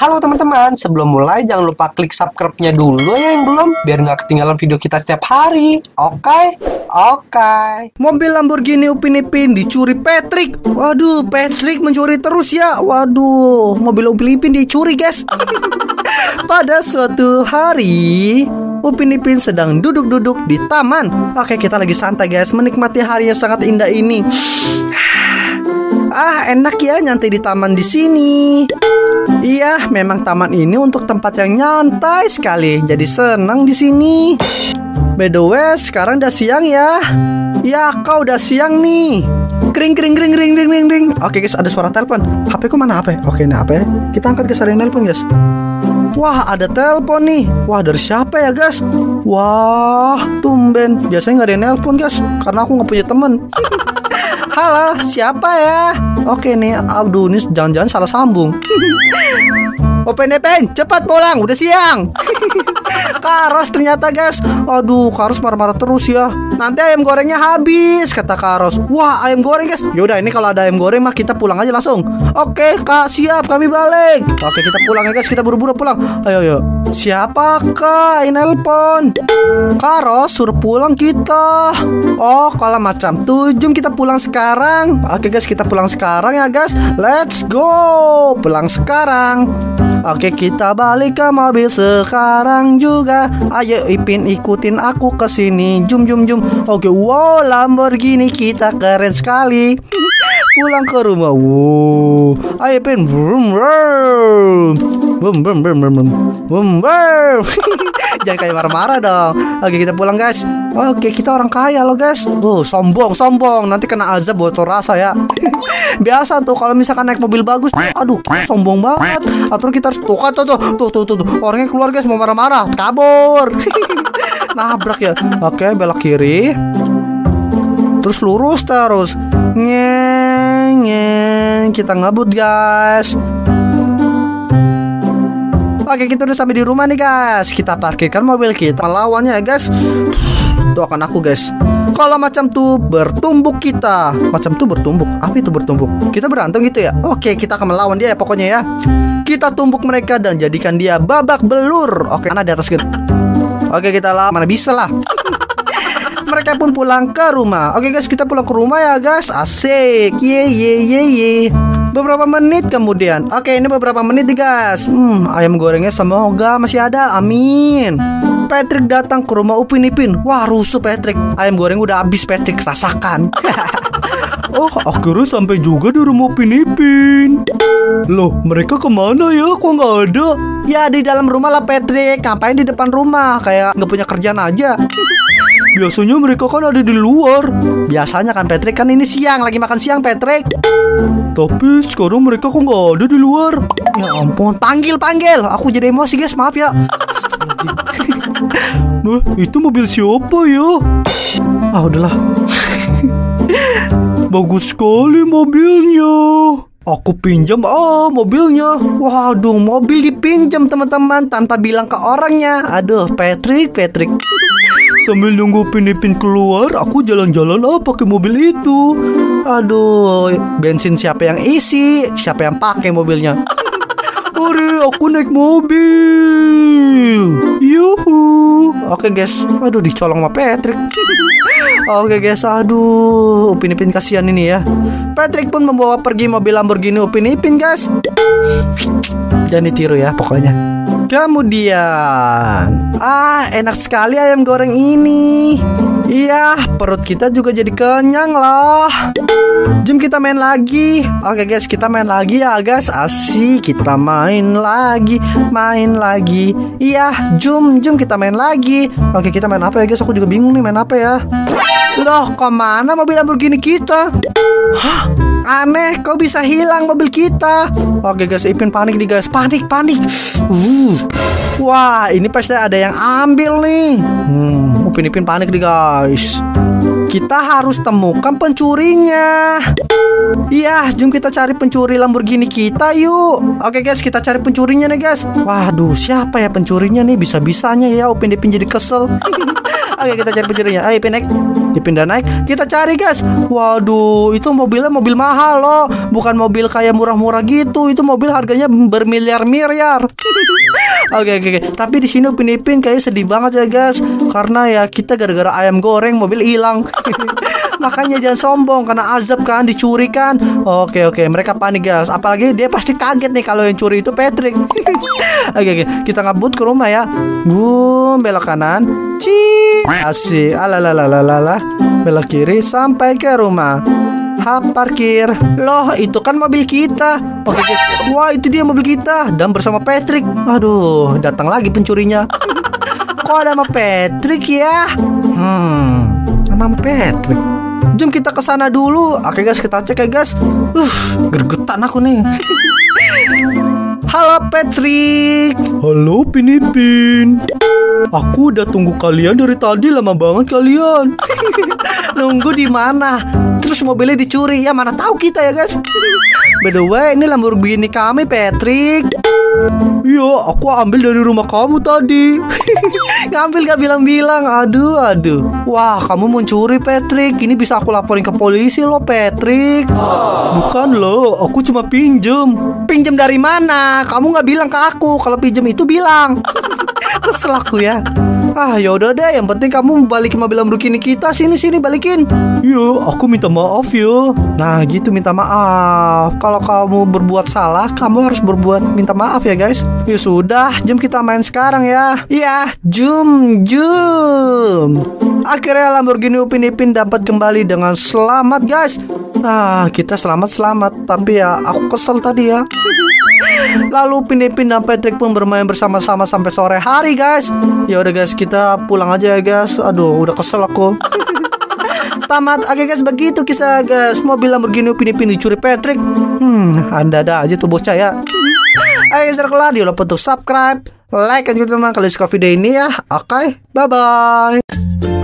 Halo teman-teman, sebelum mulai jangan lupa klik subscribe-nya dulu ya yang belum Biar nggak ketinggalan video kita setiap hari. Oke? Oke. Mobil Lamborghini Upin Ipin dicuri Patrick. Waduh, Patrick mencuri terus ya. Waduh, mobil Upin Ipin dicuri guys. Pada suatu hari Upin Ipin sedang duduk-duduk di taman. Oke, kita lagi santai guys. Menikmati hari yang sangat indah ini. Ah, enak ya nyantai di taman di sini. Iya, memang taman ini untuk tempat yang nyantai sekali. Jadi senang di sini. By the way, sekarang udah siang ya. Ya, kau udah siang nih. Kring kring kring kring kring kring kring. Oke guys, ada suara telepon. HP ku mana HP? Oke, ini HP. Kita angkat guys, ada nelpon guys. Wah, ada telepon nih. Wah, dari siapa ya guys? Wah, tumben. Biasanya nggak ada yang guys, karena aku nggak punya temen. Halo, siapa ya? Oke nih, aduh ini jangan-jangan salah sambung. Open Pen, cepat pulang, udah siang. Karos ternyata guys. Aduh Karos marah-marah terus ya. Nanti ayam gorengnya habis Kata Karos. Wah ayam goreng guys. Yaudah ini kalau ada ayam goreng mah kita pulang aja langsung. Oke kak siap. Kami balik. Oke kita pulang ya guys. Kita buru-buru pulang. Ayo ayo. Siapa kak? Ini nelpon. Karos suruh pulang kita. Oh kalau macam tuh kita pulang sekarang. Oke guys. Kita pulang sekarang ya guys. Let's go. Pulang sekarang Oke kita balik ke mobil sekarang juga. Ayo Ipin ikutin aku ke sini. Jum jum jum. Oke wow Lamborghini kita keren sekali Pulang ke rumah. Wow Ayo brum brum brum brum Brum brum Jangan kayak marah-marah dong. Oke kita pulang guys. Oke kita orang kaya loh guys. Tuh sombong sombong. Nanti kena azab botol rasa ya. Biasa tuh kalau misalkan naik mobil bagus Aduh sombong banget. Atau kita harus tuh kan tuh tuh tuh tuh tuh, tuh. Orangnya keluar guys mau marah-marah Kabur. Nabrak ya. Oke belok kiri. Terus lurus terus. Ngeng ngeng Kita ngebut guys. Oke kita udah sampai di rumah nih guys. Kita parkirkan mobil kita. Lawannya ya guys. Tuh akan aku guys. Kalau macam tuh bertumbuk kita. Macam tuh bertumbuk Apa itu bertumbuk? Kita berantem gitu ya? Oke kita akan melawan dia ya pokoknya ya. Kita tumbuk mereka dan jadikan dia babak belur. Oke mana di atas gitu? Oke kita lawan. Mana bisa lah mereka pun pulang ke rumah. Oke guys, kita pulang ke rumah ya guys. Asik. Ye ye ye ye. Beberapa menit kemudian. Oke, ini beberapa menit nih guys. Hmm, ayam gorengnya semoga masih ada. Amin. Patrick datang ke rumah Upin Ipin. Wah, rusuh Patrick. Ayam goreng udah habis Patrick rasakan. Oh, akhirnya sampai juga di rumah Upin Ipin. Loh, mereka ke mana ya? Kok nggak ada? Ya di dalam rumah lah Patrick. Ngapain di depan rumah? Kayak nggak punya kerjaan aja. Biasanya mereka kan ada di luar. Biasanya kan Patrick kan ini siang lagi makan siang Patrick. Tapi sekarang mereka kok nggak ada di luar. Ya ampun, panggil panggil. Aku jadi emosi guys, maaf ya. Nah, itu mobil siapa ya? Ah udahlah. Bagus sekali mobilnya. Aku pinjam oh mobilnya. Waduh, mobil dipinjam teman-teman tanpa bilang ke orangnya. Aduh, Patrick, Patrick. Sambil nunggu Pinipin keluar, aku jalan-jalan ah pakai mobil itu. Aduh, bensin siapa yang isi? Siapa yang pakai mobilnya? Are, aku naik mobil. Yuhu. Oke guys, aduh dicolong sama Patrick. Oke guys, aduh, Upin Ipin kasihan ini ya. Patrick pun membawa pergi mobil Lamborghini Upin Ipin guys. Jangan ditiru ya pokoknya. Kemudian, ah enak sekali ayam goreng ini. Iya, perut kita juga jadi kenyang loh. Jom kita main lagi. Oke guys, kita main lagi ya guys. Asik, kita main lagi, main lagi. Iya, jom, jom kita main lagi. Oke, kita main apa ya guys? Aku juga bingung nih main apa ya. Loh, ke mana mobil Lamborghini kita? Hah? Aneh, kok bisa hilang mobil kita? Oke guys, Ipin panik nih guys, panik, panik. Uh. Wah, ini pasti ada yang ambil nih. Hmm, Upin Ipin panik nih guys. Kita harus temukan pencurinya. Iya, jom kita cari pencuri Lamborghini kita yuk. Oke guys, kita cari pencurinya nih guys. Waduh, siapa ya pencurinya nih? Bisa-bisanya ya Upin Ipin jadi kesel. Oke, kita cari pencurinya. Ayo, Ipin naik. Dipindah naik kita cari guys waduh itu mobilnya mobil mahal loh bukan mobil kayak murah-murah gitu itu mobil harganya bermiliar-miliar Oke oke oke. Tapi di sini Upin Ipin kayak sedih banget ya guys. Karena ya kita gara-gara ayam goreng mobil hilang. Makanya jangan sombong karena azab kan dicuri kan. Oke oke mereka panik guys. Apalagi dia pasti kaget nih kalau yang curi itu Patrick. oke oke kita ngabut ke rumah ya. Boom belok kanan. Ci asik. Alalalalala. Belok kiri sampai ke rumah. Hap parkir Loh itu kan mobil kita Oke guys Wah itu dia mobil kita Dan bersama Patrick Aduh datang lagi pencurinya Kok ada nama Patrick ya Hmm Nama Patrick Jom kita ke sana dulu Oke guys kita cek ya guys Uh gergetan aku nih Halo Patrick Halo Pinipin. Aku udah tunggu kalian dari tadi lama banget kalian. Nunggu di mana? Terus mobilnya dicuri ya mana tahu kita ya guys. By the way ini Lamborghini kami Patrick. Iya, aku ambil dari rumah kamu tadi. Ngambil gak bilang-bilang Aduh aduh Wah kamu mencuri Patrick Ini bisa aku laporin ke polisi loh Patrick Bukan loh, aku cuma pinjem. Pinjem dari mana? Kamu nggak bilang ke aku Kalau pinjem itu bilang Kesel aku ya Ah yaudah deh Yang penting kamu balikin mobil Lamborghini kita. Sini sini balikin. Iya, aku minta maaf ya. Nah gitu minta maaf. Kalau kamu berbuat salah Kamu harus berbuat minta maaf ya guys. Ya sudah Jom kita main sekarang ya. Iya Jom Jom. Akhirnya Lamborghini Upin Ipin dapat kembali dengan selamat guys. Ah kita selamat-selamat. Tapi ya aku kesel tadi ya Lalu Upin Ipin dan Patrick pun bermain bersama-sama sampai sore hari guys. Ya udah guys kita pulang aja ya guys. Aduh udah kesel aku. Tamat. Oke guys begitu kisah guys. Mobil Lamborghini Upin Ipin dicuri Patrick. Hmm anda ada aja tuh bocah ya. Ayo guys kelar Jangan lupa untuk subscribe Like dan juga teman kalian suka video ini ya. Oke bye bye